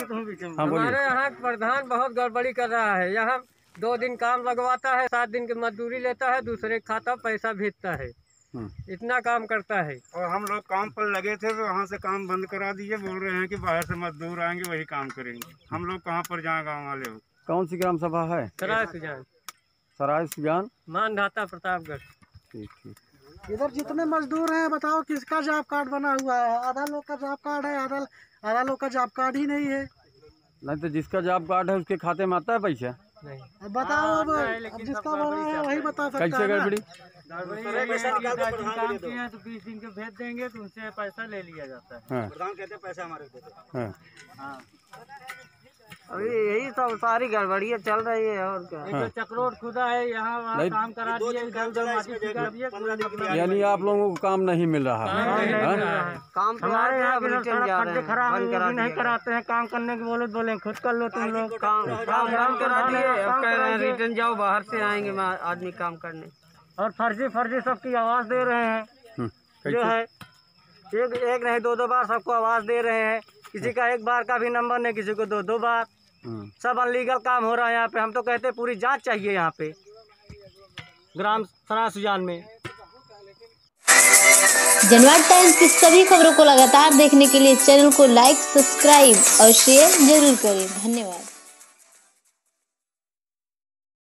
हाँ बोलिए। हमारे यहाँ प्रधान बहुत गड़बड़ी कर रहा है। यहाँ दो दिन काम लगवाता है सात दिन की मजदूरी लेता है दूसरे खाता पैसा भेजता है। हम्म। इतना काम करता है। और हम लोग काम पर लगे थे तो वहाँ से काम बंद करा दिए। बोल रहे हैं कि बाहर से मजदूर आएँगे वही काम करेंगे। हम लोग कहाँ पर जाए गाँव वाले हो? कौन सी ग्राम सभा है? सराय सुजान। सराय सुजान? मान धाता प्रतापगढ़। ठीक ठीक। इधर जितने मजदूर हैं बताओ किसका जॉब कार्ड बना हुआ है? आधा लोग का जॉब कार्ड है आधा आधा लोग का जॉब कार्ड ही नहीं है। नहीं तो जिसका जॉब कार्ड है उसके खाते में आता है पैसा? नहीं। अब बताओ अब अब जिसका बना है वही बता सकता कैसे गड़बड़ी? काम किए हैं तो बीस दिन के भेज देंगे तो उनसे पैसा ले लिया जाता है। हाँ। प्रधान कहते पैसा हमारे हाँ। अभी यही सब सारी गड़बड़ियाँ चल रही है और क्या? हाँ। चक्रोट खुदा है यहाँ वहाँ काम करा दिए यानी आप लोगों को काम नहीं मिल रहा। है? हाँ? काम हमारे यहाँ खराब नहीं कराते हैं काम करने के बोले बोले खुद कर लो तुम लोग। काम काम काम करा दिए हैं रिटर्न जाओ बाहर से आएँगे आदमी काम करने। और फर्जी फर्जी सबकी आवाज़ दे रहे हैं। हम्म, जो है एक एक नहीं दो दो बार सबको आवाज़ दे रहे हैं। किसी का एक बार का भी नंबर नहीं किसी को दो दो बार। हम्म, सब अनलीगल काम हो रहा है यहाँ पे। हम तो कहते हैं पूरी जाँच चाहिए यहाँ पे। ग्राम सना सुजान में। जनवाद टाइम्स की सभी खबरों को लगातार देखने के लिए चैनल को लाइक, सब्सक्राइब और शेयर ज़रूर करें। धन्यवाद।